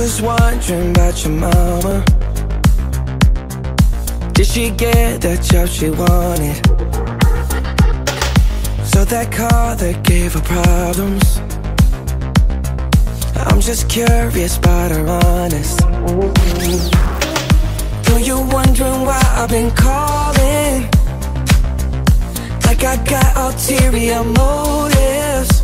was wondering about your mama. Did she get the job she wanted? So that car that gave her problems. I'm just curious about her honest. Know you're wondering why I've been calling. Like I got ulterior motives.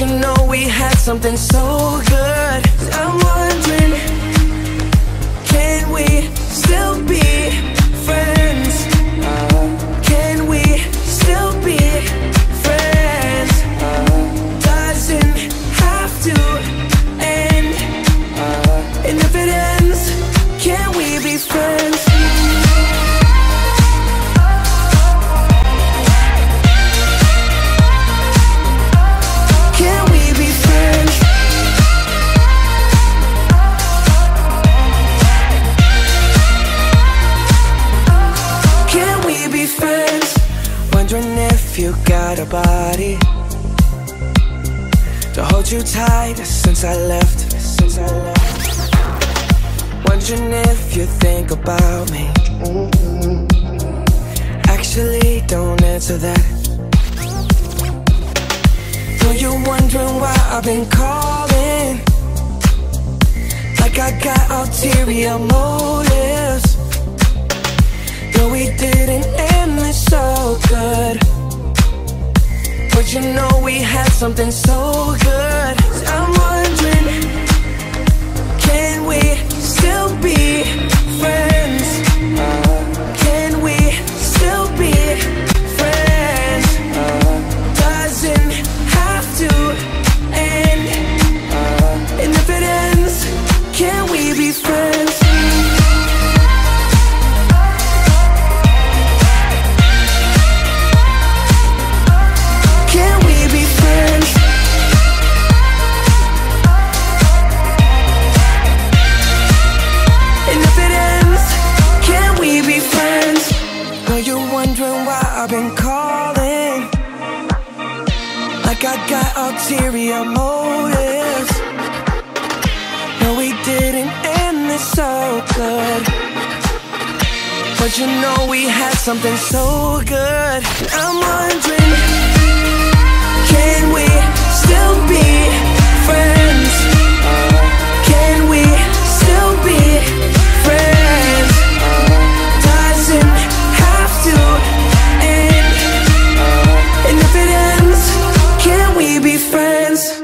You know we had something so good. I'm wondering, you got a body to hold you tight since I left. Since I left. Wondering if you think about me. Actually, don't answer that. Know you're wondering why I've been calling. Like I got ulterior motives. No, we didn't end this so good. You know we had something so good. Got ulterior motives. No, we didn't end this so good. But you know we had something so good. I'm be friends?